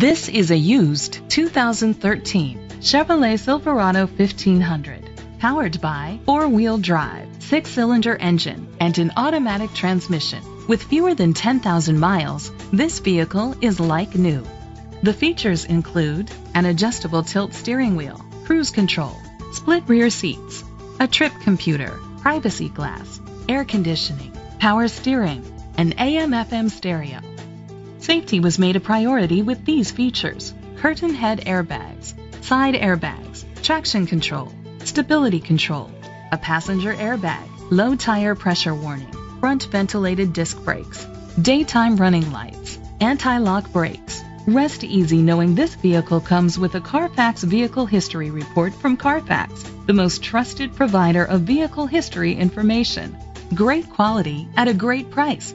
This is a used 2013 Chevrolet Silverado 1500, powered by four-wheel drive, six-cylinder engine, and an automatic transmission. With fewer than 10,000 miles, this vehicle is like new. The features include an adjustable tilt steering wheel, cruise control, split rear seats, a trip computer, privacy glass, air conditioning, power steering, and an AM FM stereo. Safety was made a priority with these features. Curtain head airbags, side airbags, traction control, stability control, a passenger airbag, low tire pressure warning, front ventilated disc brakes, daytime running lights, anti-lock brakes. Rest easy knowing this vehicle comes with a Carfax Vehicle History Report from Carfax, the most trusted provider of vehicle history information. Great quality at a great price.